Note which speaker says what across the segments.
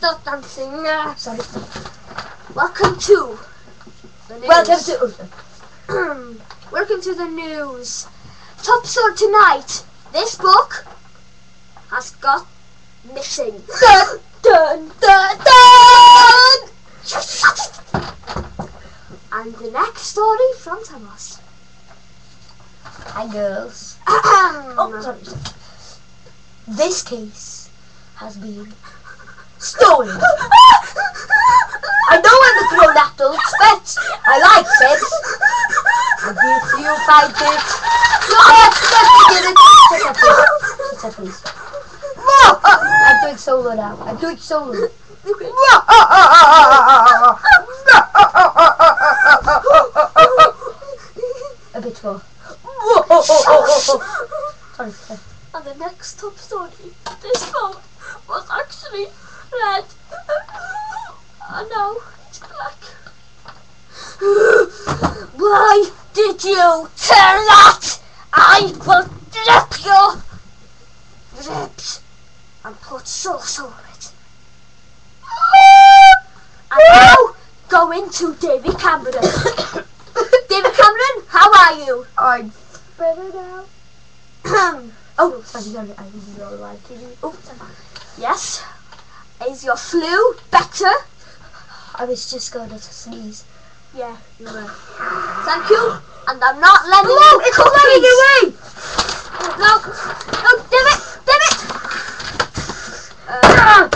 Speaker 1: stop dancing. Uh,
Speaker 2: Sorry.
Speaker 1: welcome to the news.
Speaker 2: Welcome to.
Speaker 1: welcome to the news. Top story tonight. This book has got missing.
Speaker 2: Dun dun dun dun.
Speaker 1: And the next story from Thomas.
Speaker 2: Hi girls. Oh, sorry. This case has been stolen. I know I'm a grown adult, but I like it. I give you five bits. No, let me get it. Shut up, please. Shut up, please. I'm doing solo now. I'm doing solo. A bit more. Sorry.
Speaker 1: And the next top story, this phone was actually red. And now it's black. Why did you turn that? I will rip your ribs and put sauce over it. And now go into David Cameron. David Cameron, how are you?
Speaker 2: I'm better now. Oh. I didn't know why I did it. Oh,
Speaker 1: yes. Is your flu better?
Speaker 2: I was just going to sneeze.
Speaker 1: Yeah, you were. Thank you. And I'm not letting
Speaker 2: No,
Speaker 1: you
Speaker 2: it's
Speaker 1: cookies.
Speaker 2: away!
Speaker 1: No, no, damn it, damn it. Uh,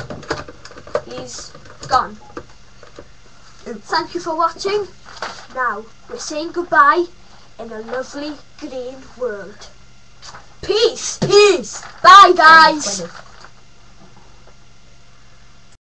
Speaker 1: he's gone. Thank you for watching. Now, we're saying goodbye in a lovely green world. Peace.
Speaker 2: Peace!
Speaker 1: Bye, guys.